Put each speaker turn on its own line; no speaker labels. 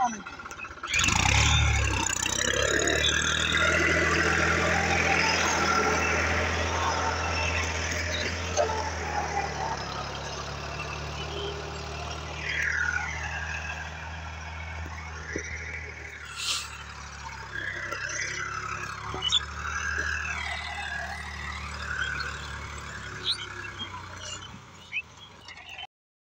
homem.